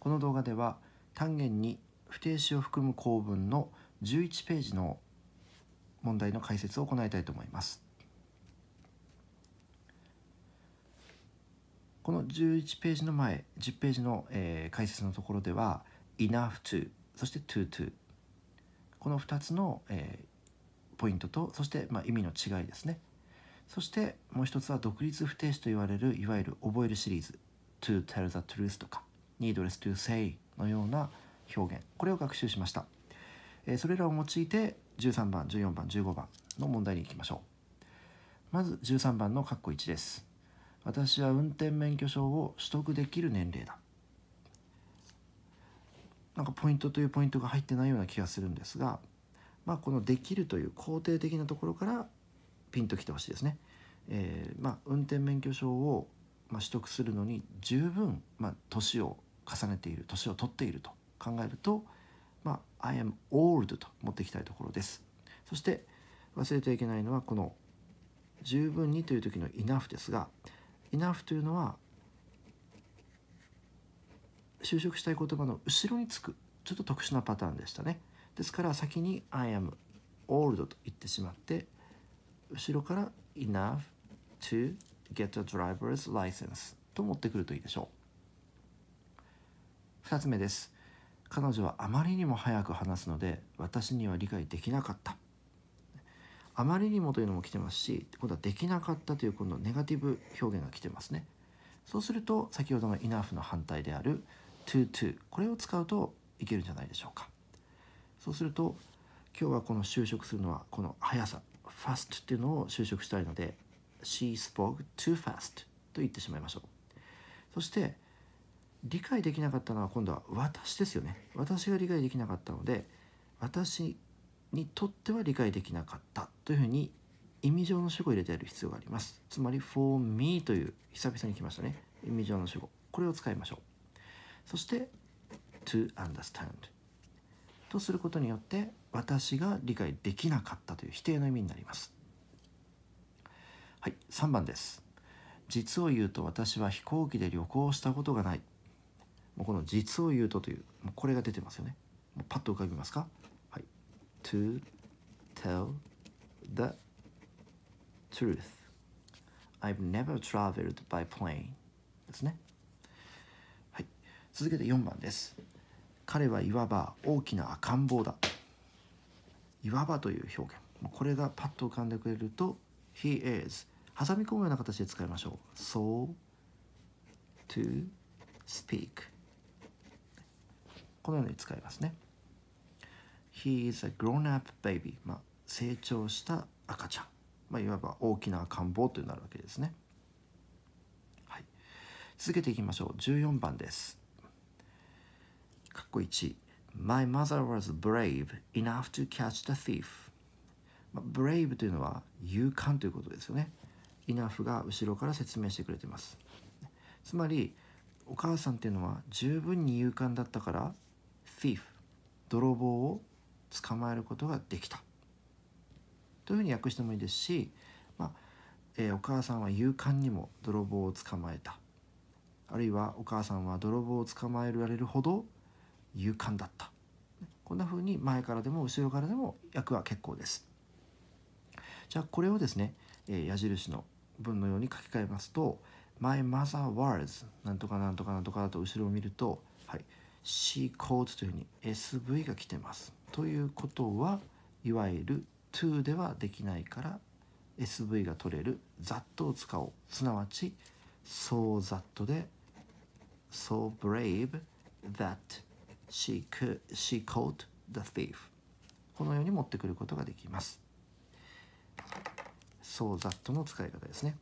この動画では単元に不定詞を含む構文の11ページの問題の解説を行いたいと思います。この11ページの前10ページの、えー、解説のところでは enough to そして to to この2つの、えー、ポイントとそして、まあ、意味の違いですね。そしてもう一つは独立不定詞と言われるいわゆる覚えるシリーズ。to tell the truth とか。Needless to say のような表現。これを学習しました、え、それらを用いて13番14番15番の問題に行きましょう。まず13番の括弧1です。私は運転免許証を取得できる年齢だ。なんかポイントというポイントが入ってないような気がするんですがまあこの「できる」という肯定的なところからピンときてほしいですね。えー、まあ運転免許証をまあ、取得するのに十分、まあ、年を重ねている年を取っていると考えると、まあ、I am old と持っていきたいところです。そして忘れてはいけないのはこの十分にという時の enough ですが enough というのは就職したい言葉の後ろにつくちょっと特殊なパターンでしたね。ですから先に I am old と言ってしまって後ろから enough to get a driver's license と持ってくるといいでしょう。2つ目です。彼女はあまりにも早く話すので私には理解できなかった。あまりにもというのも来てますし今度はできなかったという今度ネガティブ表現が来てますね。そうすると先ほどの enough の反対である to to これを使うといけるんじゃないでしょうか。そうすると今日はこの就職するのはこの速さ fast っていうのを就職したいので She spoke too fast と言ってしまいましょう。そして理解できなかったのは今度は私ですよね。私が理解できなかったので私にとっては理解できなかったというふうに意味上の主語を入れてやる必要があります。つまり for me という久々に来ましたね。意味上の主語。これを使いましょう。そして to understand とすることによって私が理解できなかったという否定の意味になります。はい3番です。実を言うと私は飛行機で旅行したことがない。この実を言うとというこれが出てますよね。パッと浮かびますか？はい。To tell the truth. I've never traveled by plane. ですね。はい。続けて4番です。彼はいわば大きな赤ん坊だ。いわばという表現。これがパッと浮かんでくれると He is 挟み込むような形で使いましょう。So to speak. このように使いますね。He is a grown-up baby. まあ成長した赤ちゃん。まあいわば大きな赤ん坊となるわけですね。はい。続けていきましょう。14番です。かっこ1 My mother was brave enough to catch the thief、まあ、brave というのは勇敢ということですよね。イナフが後ろから説明してくれてます。つまりお母さんっていうのは十分に勇敢だったから thief 泥棒を捕まえることができた。というふうに訳してもいいですし、まあえー、お母さんは勇敢にも泥棒を捕まえた。あるいはお母さんは泥棒を捕まえられるほど勇敢だった。こんなふうに前からでも後ろからでも訳は結構です。じゃあこれをですね、えー、矢印の文のように書き換えますと My mother was なんとかなんとかなんとかだと後ろを見ると、はい、She called というふうに SV が来てます。ということはいわゆる to ではできないから SV が取れる that を使おう。すなわち so that で so brave that she, could, she caught the thief このように持ってくることができます。so that の使い方ですね。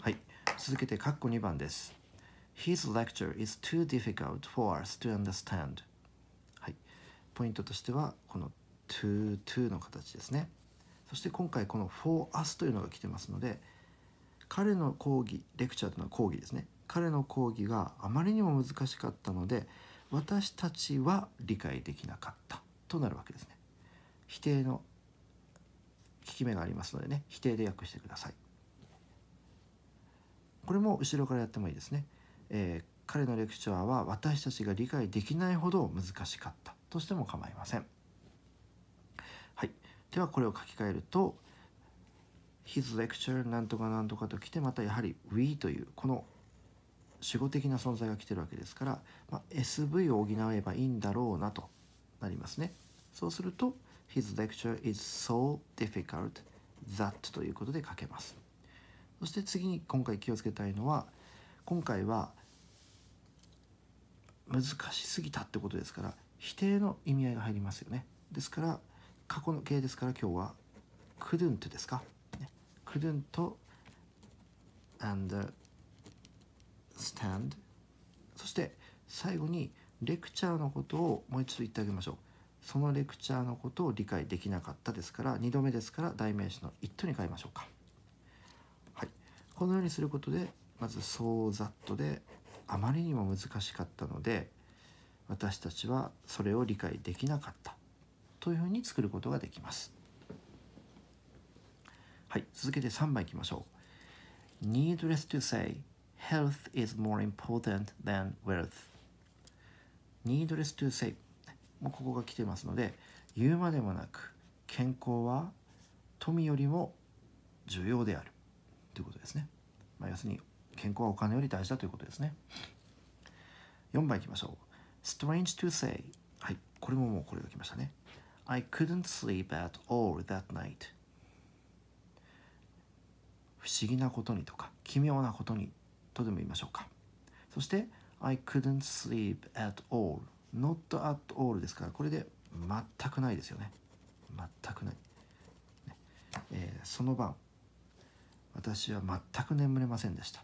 はい。続けて、括弧2番です。His lecture is too difficult for us to understand. はい。ポイントとしては、この to, to の形ですね。そして今回この for us というのが来てますので、彼の講義、レクチャーというのは講義ですね。彼の講義があまりにも難しかったので、私たちは理解できなかったとなるわけですね。否定の効き目がありますのでね否定で訳してくださいこれも後ろからやってもいいですね、えー、彼のレクチャーは私たちが理解できないほど難しかったとしても構いません。はい。ではこれを書き換えると His lecture なんとかなんとかときてまたやはり We というこの主語的な存在が来てるわけですから、まあ、SV を補えばいいんだろうなとなりますね。そうすると His lecture is so difficult that ということで書けます。そして次に今回気をつけたいのは今回は難しすぎたってことですから否定の意味合いが入りますよね。ですから過去の形ですから今日は couldn't ですか、ね、couldn't understand そして最後にレクチャーのことをもう一度言ってあげましょう。そのレクチャーのことを理解できなかったですから2度目ですから代名詞の「it」に変えましょうか。はい。このようにすることでまず「そうざっと」であまりにも難しかったので私たちはそれを理解できなかったというふうに作ることができます。はい続けて3番いきましょう。Needless to say health is more important than wealth. Needless to say もうここが来てますので言うまでもなく健康は富よりも重要であるということですね、まあ、要するに健康はお金より大事だということですね。4番いきましょう。Strange to say はいこれももうこれが来ましたね。I couldn't sleep at all that night 不思議なことにとか奇妙なことにとでも言いましょうか。そして I couldn't sleep at all not at all ですからこれで全くないですよね。全くない、ね。えー、その晩私は全く眠れませんでした。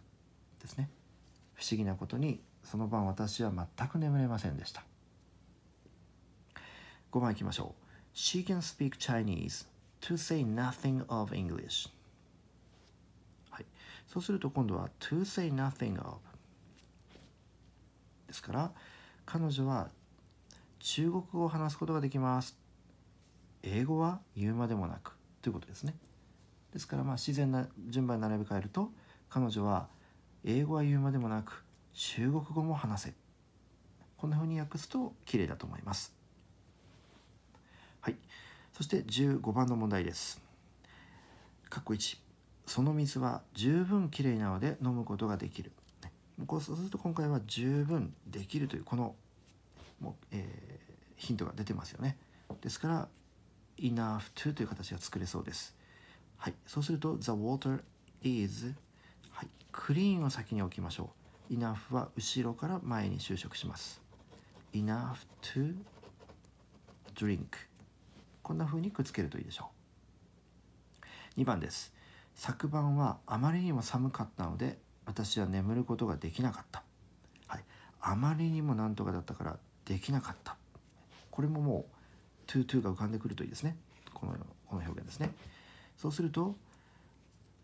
ですね。不思議なことにその晩私は全く眠れませんでした。5番いきましょう。She can speak Chinese to say nothing of English. はい。そうすると今度は to say nothing of ですから彼女は中国語を話すことができます。英語は言うまでもなくということですね。ですからまあ自然な順番に並べ替えると彼女は英語は言うまでもなく中国語も話せ。こんなふうに訳すと綺麗だと思います。はい。そして15番の問題です。括弧1その水は十分きれいなので飲むことができる。こうすると今回は十分できるというこのもう、えー、ヒントが出てますよね。ですから enough to という形が作れそうです。はい。そうすると the water is はい。クリーンを先に置きましょう。enough は後ろから前に就職します。enough to drink こんな風にくっつけるといいでしょう。2番です。昨晩はあまりにも寒かったので私は眠ることができなかった、はい、あまりにもなんとかだったからできなかった。これももう to to が浮かんでくるといいですね。このこの表現ですね。そうすると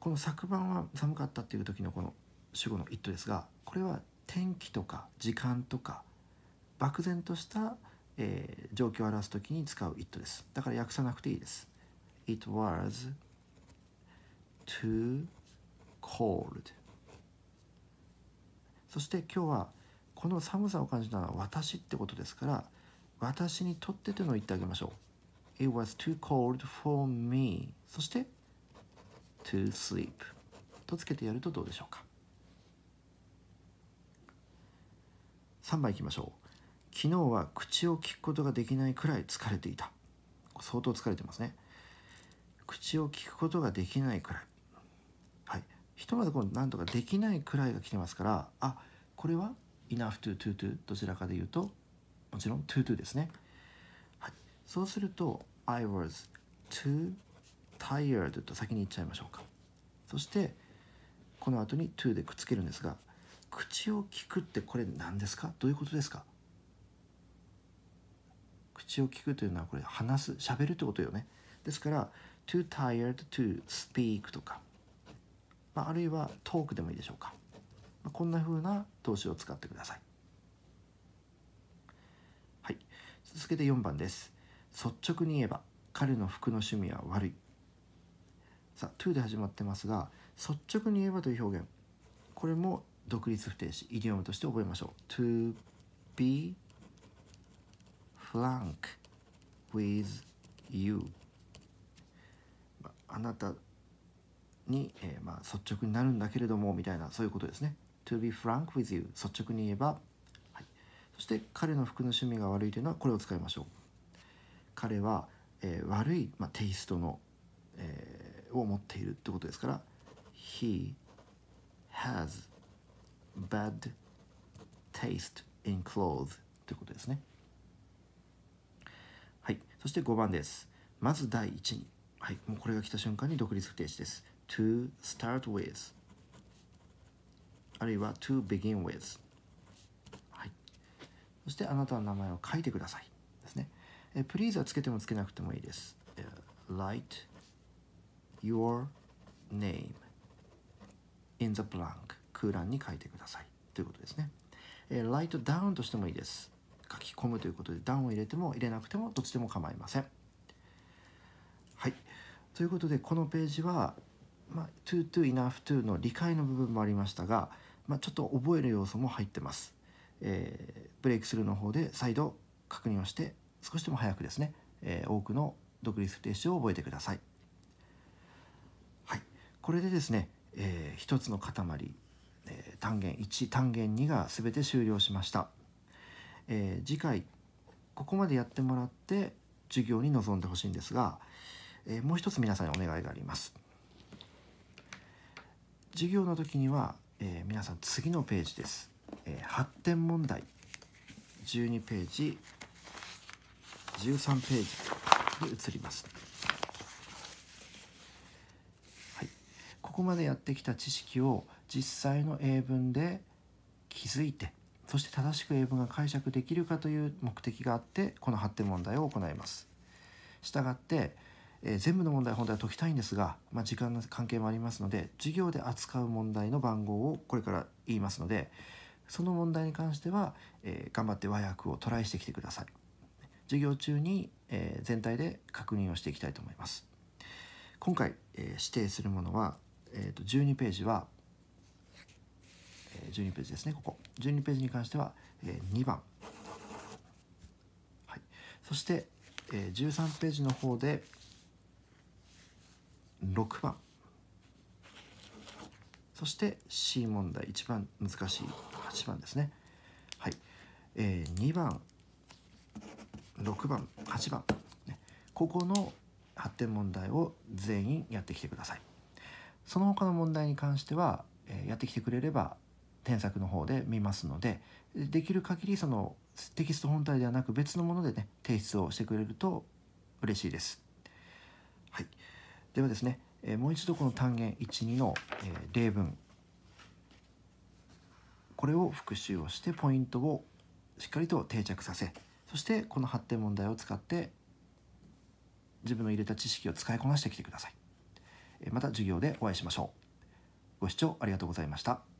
この昨晩は寒かったっていう時のこの主語の「it」ですがこれは天気とか時間とか漠然とした、えー、状況を表す時に使う「it」です。だから訳さなくていいです。It was too cold. そして今日はこの寒さを感じたのは私ってことですから私にとってというのを言ってあげましょう。It was too cold for me. そして to sleep. とつけてやるとどうでしょうか？3番いきましょう。昨日は口を聞くことができないくらい疲れていた。相当疲れてますね。口を聞くことができないくらい。はい。ひとまずこのなんとかできないくらいが来てますからあこれは？enough to to to どちらかで言うともちろん to to ですね、はい、そうすると I was too tired と先に言っちゃいましょうかそしてこの後に to でくっつけるんですが口を聞くってこれ何ですか？どういうことですか？口を聞くというのはこれ話す喋るってことよねですから too tired to speak とか、まあ、あるいはトークでもいいでしょうかこんな風な動詞を使ってください。はい、続けて4番です。率直に言えば彼の服の趣味は悪い。さあ、to で始まってますが、率直に言えばという表現。これも独立不定詞イディオムとして覚えましょう。To be frank with you あなたに、えー、まあ率直になるんだけれどもみたいなそういうことですね。To be frank with you 率直に言えば、はい、そして彼の服の趣味が悪いというのはこれを使いましょう。彼は、えー、悪い、まあ、テイストの、えー、を持っているってことですから He has bad taste in clothes ということですね。はい。そして5番です。まず第一に。はい。もうこれが来た瞬間に独立不定詞です。to start with あるいは to begin with はい。そしてあなたの名前を書いてください。ですね。え please はつけてもつけなくてもいいです。write your name in the blank 空欄に書いてください。ということですね、え write down としてもいいです。書き込むということでダウンを入れても入れなくてもどっちでも構いません。はい。ということでこのページはまあ、to to enough to の理解の部分もありましたが、まあ、ちょっと覚える要素も入ってます、えー、ブレイクスルーの方で再度確認をして少しでも早くですね、えー、多くの独立不定詞を覚えてください。これでですね、えー、一つの塊、えー、単元1単元2が全て終了しました、えー、次回ここまでやってもらって授業に臨んでほしいんですが、えー、もう一つ皆さんにお願いがあります。授業の時には、えー、皆さん次のページです、えー、発展問題12ページ13ページに移ります、はい、ここまでやってきた知識を実際の英文で気づいてそして正しく英文が解釈できるかという目的があってこの発展問題を行います。したがってえー、全部の問題本当は解きたいんですが、まあ、時間の関係もありますので授業で扱う問題の番号をこれから言いますのでその問題に関しては、えー、頑張って和訳をトライしてきてください。授業中に、えー、全体で確認をしていきたいと思います。今回、えー、指定するものは、えーと、12ページは、えー、12ページですねここ。12ページに関しては、えー、2番、はい、そして、えー、13ページの方で、6番そして C 問題。一番難しい8番ですね。はい、えー、2番6番8番、ここの発展問題を全員やってきてください。その他の問題に関しては、えー、やってきてくれれば添削の方で見ますのでできる限りそのテキスト本体ではなく別のものでね提出をしてくれると嬉しいです。はいではですね、えもう一度この単元12の、え例文これを復習をしてポイントをしっかりと定着させそしてこの発展問題を使って自分の入れた知識を使いこなしてきてください。また授業でお会いしましょう。ご視聴ありがとうございました。